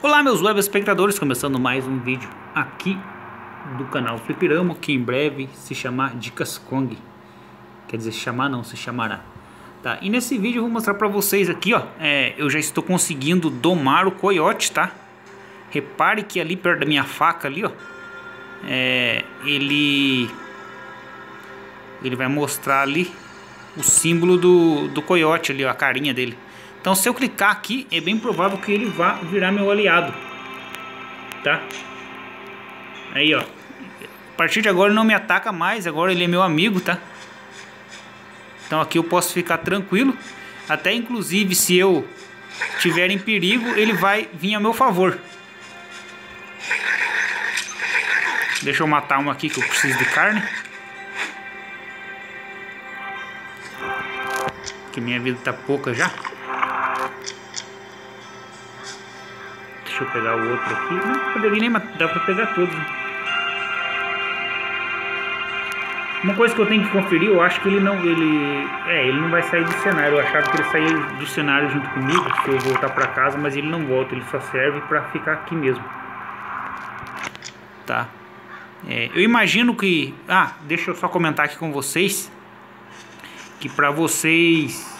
Olá meus web espectadores, começando mais um vídeo aqui do canal Fliperama, que em breve se chamar Dicas Kong. Quer dizer, chamar não, se chamará. Tá, e nesse vídeo eu vou mostrar pra vocês aqui, ó, é, eu já estou conseguindo domar o coiote, tá? Repare que ali perto da minha faca ali, ó, é, ele, ele vai mostrar ali o símbolo do, do coiote ali, ó, a carinha dele. Então se eu clicar aqui, é bem provável que ele vá virar meu aliado. Tá? Aí, ó. A partir de agora ele não me ataca mais, agora ele é meu amigo, tá? Então aqui eu posso ficar tranquilo. Até inclusive se eu tiver em perigo, ele vai vir a meu favor. Deixa eu matar um aqui que eu preciso de carne. Que minha vida tá pouca já. Deixa eu pegar o outro aqui. Não poderia nem dá pra pegar todos. Uma coisa que eu tenho que conferir, eu acho que ele não. Ele. É, ele não vai sair do cenário. Eu achava que ele saía do cenário junto comigo se eu voltar pra casa, mas ele não volta, ele só serve pra ficar aqui mesmo. Tá. É, eu imagino que. Ah, deixa eu só comentar aqui com vocês. Que pra vocês.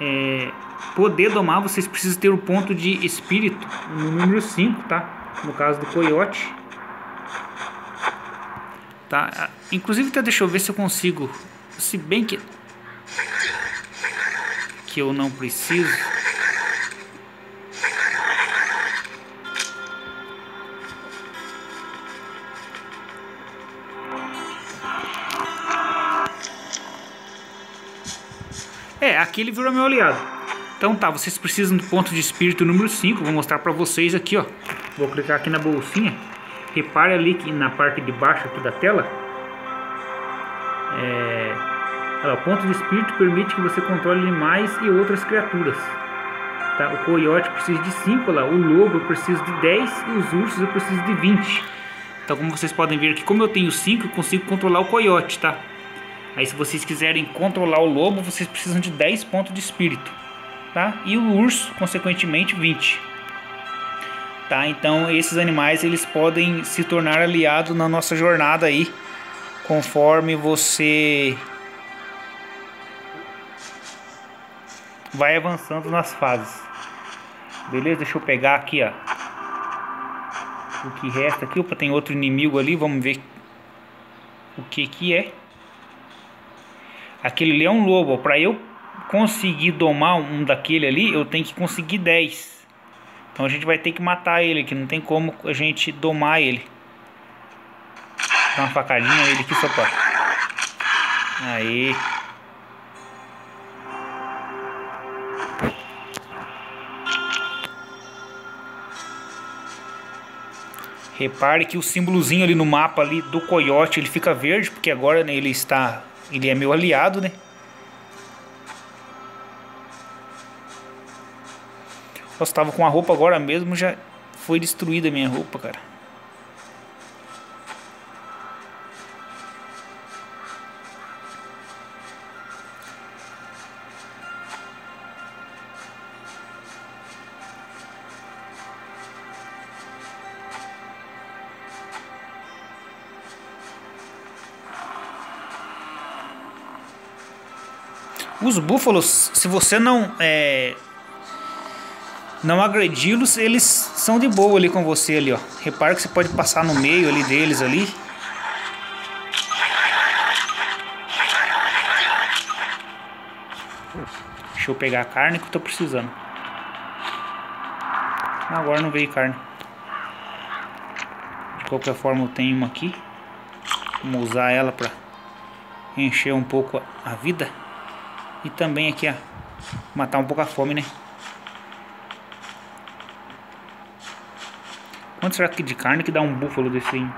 É, poder domar, vocês precisam ter o ponto de espírito no número 5, tá? No caso do coiote. Tá? Inclusive, até deixa eu ver se eu consigo. Se bem que. Que eu não preciso. É, aqui ele virou meu aliado. Então tá, vocês precisam do ponto de espírito número 5. Vou mostrar pra vocês aqui, ó. Vou clicar aqui na bolsinha. Repare ali que na parte de baixo aqui da tela. É... Olha, o ponto de espírito permite que você controle animais e outras criaturas. Tá? O coiote precisa de 5 lá. O lobo eu preciso de 10 e os ursos eu preciso de 20. Então como vocês podem ver aqui, como eu tenho 5, eu consigo controlar o coiote, tá? Aí se vocês quiserem controlar o lobo, vocês precisam de 10 pontos de espírito, tá? E o urso, consequentemente, 20. Tá? Então esses animais eles podem se tornar aliados na nossa jornada aí, conforme você vai avançando nas fases. Beleza? Deixa eu pegar aqui, ó. O que resta aqui, opa, tem outro inimigo ali, vamos ver o que que é. Aquele ali é lobo. Para eu conseguir domar um daquele ali, eu tenho que conseguir 10. Então a gente vai ter que matar ele, que não tem como a gente domar ele. Dá uma facadinha nele aqui só. Aí. Repare que o símbolozinho ali no mapa ali do coiote, ele fica verde, porque agora né, ele está ele é meu aliado, né? Eu estava com a roupa agora mesmo, já foi destruída a minha roupa, cara. Os búfalos, se você não é, não agredi-los, eles são de boa ali com você ali, ó. Repara que você pode passar no meio ali deles ali. Deixa eu pegar a carne que eu tô precisando. Agora não veio carne. De qualquer forma eu tenho uma aqui. Vamos usar ela para encher um pouco a vida. E também aqui, ó, matar um pouco a fome, né? Quanto será que de carne que dá um búfalo desse aí?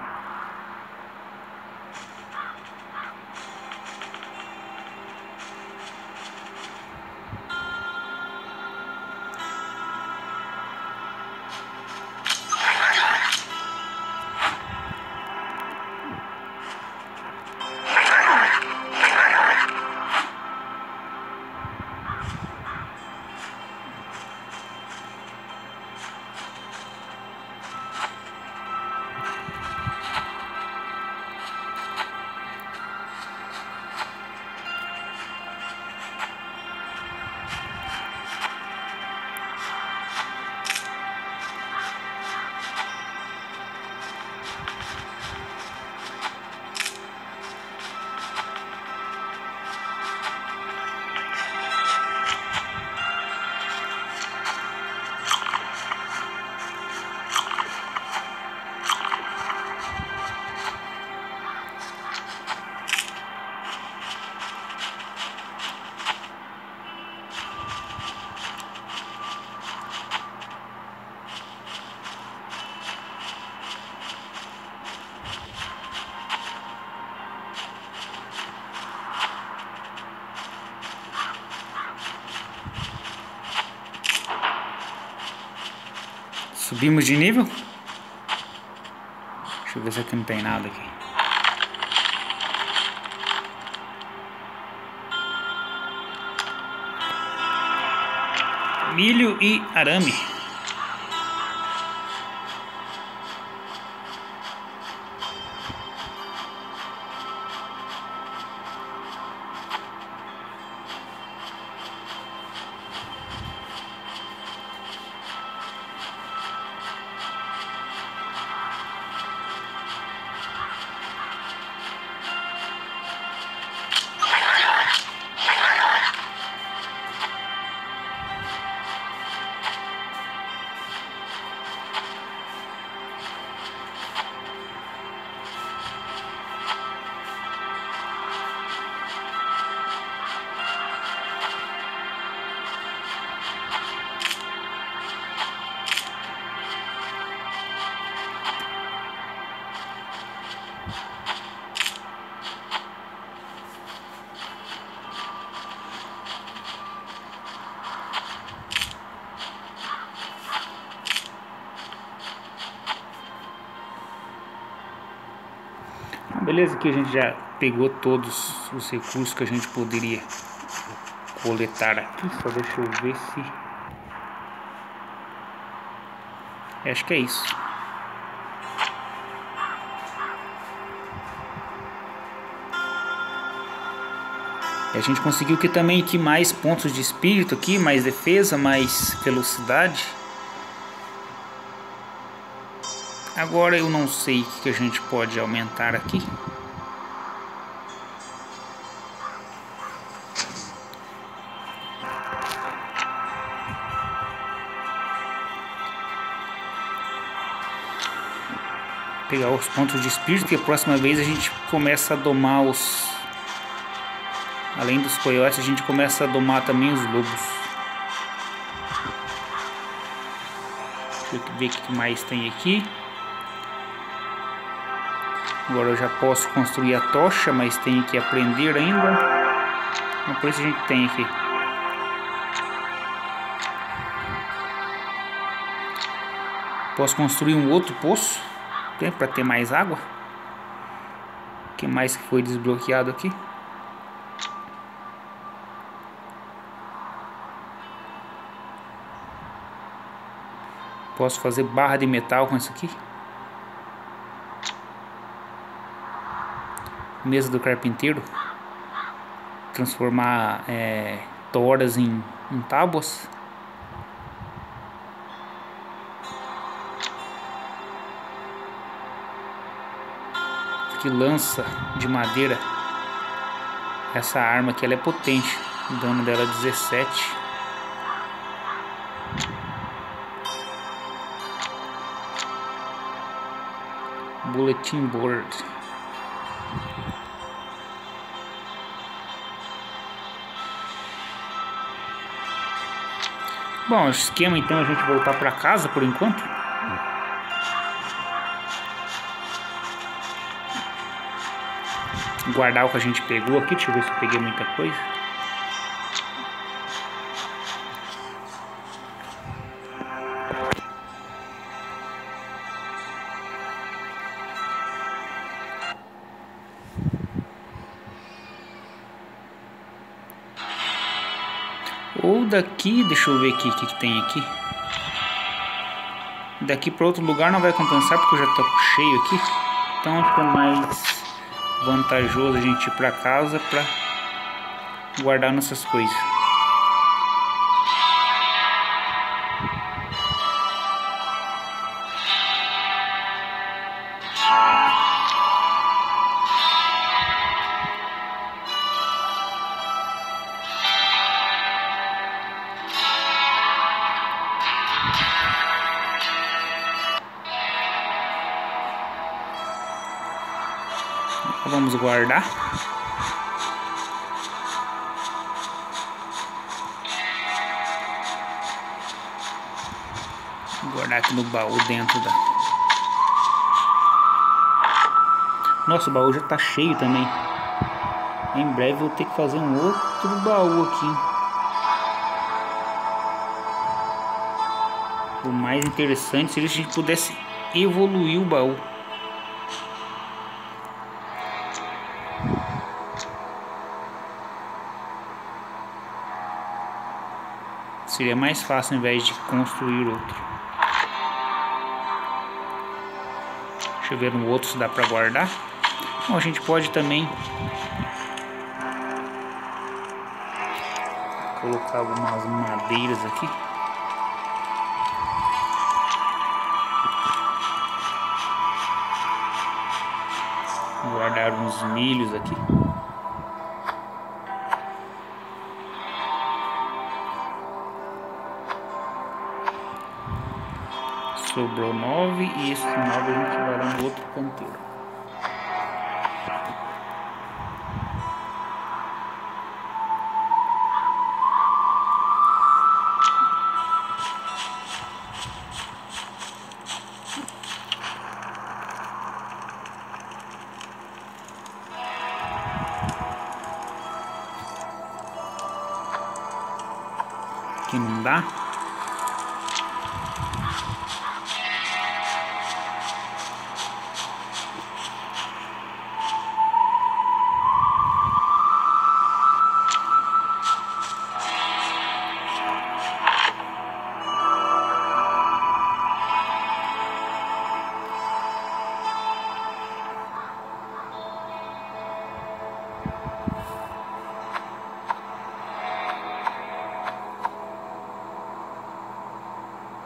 Subimos de nível. Deixa eu ver se aqui não tem nada aqui. Milho e arame. Beleza, aqui a gente já pegou todos os recursos que a gente poderia coletar aqui. Só deixa eu ver se... Acho que é isso. a gente conseguiu aqui também aqui mais pontos de espírito aqui, mais defesa, mais velocidade. Agora eu não sei o que a gente pode aumentar aqui. Pegar os pontos de espírito que a próxima vez a gente começa a domar os... Além dos coiotes, a gente começa a domar também os lobos. Deixa eu ver o que mais tem aqui. Agora eu já posso construir a tocha, mas tenho que aprender ainda. Então, por isso a gente tem aqui. Posso construir um outro poço né, para ter mais água. O que mais que foi desbloqueado aqui? Posso fazer barra de metal com isso aqui? Mesa do carpinteiro, transformar é, toras em, em tábuas. Que lança de madeira. Essa arma aqui ela é potente. O dano dela é 17. Bulletin board. Bom, esquema então a gente voltar para casa por enquanto. Guardar o que a gente pegou aqui, deixa eu ver se eu peguei muita coisa. Ou daqui, deixa eu ver aqui o que, que tem aqui. Daqui para outro lugar não vai compensar porque eu já tô cheio aqui. Então é mais vantajoso a gente ir para casa para guardar nossas coisas. Vamos guardar. Vou guardar aqui no baú dentro da... Nossa, baú já tá cheio também. Em breve vou ter que fazer um outro baú aqui. O mais interessante seria se a gente pudesse evoluir o baú. Seria mais fácil ao invés de construir outro. Deixa eu ver no outro se dá para guardar. Bom, a gente pode também colocar algumas madeiras aqui. Guardar uns milhos aqui. Sobrou 9 e esse 9 a gente vai lá no outro canteiro.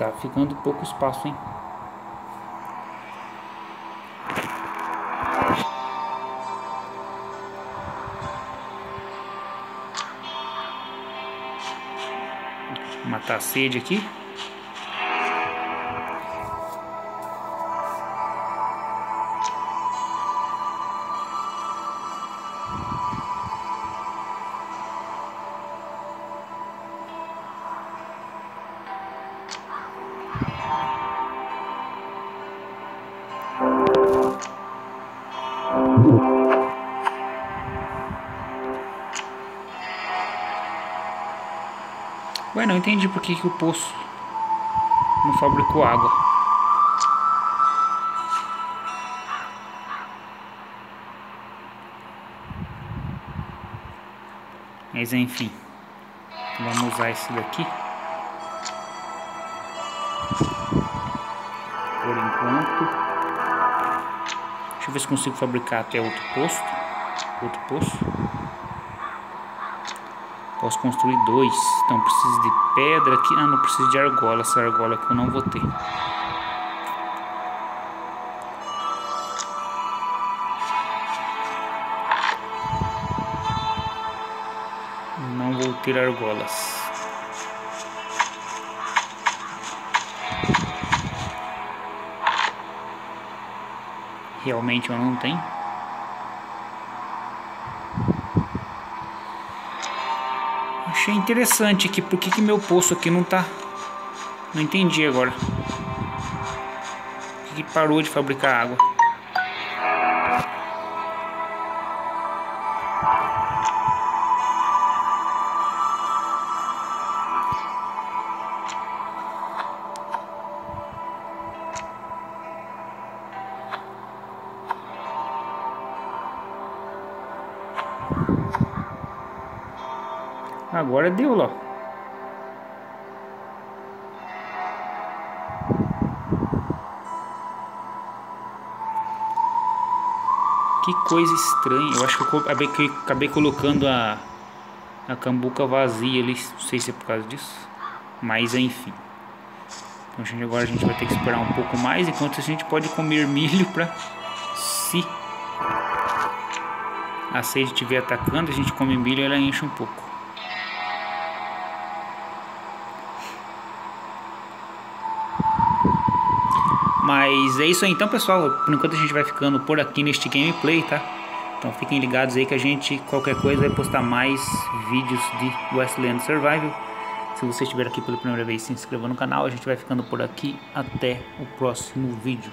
Tá ficando pouco espaço, hein? Matar a sede aqui. Ué, não entendi por que, que o poço não fabricou água. Mas enfim, vamos usar esse daqui. Por enquanto. Deixa eu ver se consigo fabricar até outro posto. Outro poço. Posso construir dois. Então preciso de pedra aqui. Ah, não preciso de argola. Essa argola aqui eu não vou ter. Não vou ter argolas. Realmente eu não tenho. Achei interessante aqui. Por que, que meu poço aqui não tá... Não entendi agora. Por que, que parou de fabricar água? Agora deu lá. Que coisa estranha. Eu acho que eu acabei, acabei colocando a, a cambuca vazia ali. Não sei se é por causa disso. Mas enfim. Então gente, agora a gente vai ter que esperar um pouco mais. Enquanto a gente pode comer milho para se a sede estiver atacando, a gente come milho e ela enche um pouco. Mas é isso aí então, pessoal. Por enquanto a gente vai ficando por aqui neste gameplay, tá? Então fiquem ligados aí que a gente, qualquer coisa, vai postar mais vídeos de Westland Survival. Se você estiver aqui pela primeira vez, se inscreva no canal. A gente vai ficando por aqui. Até o próximo vídeo.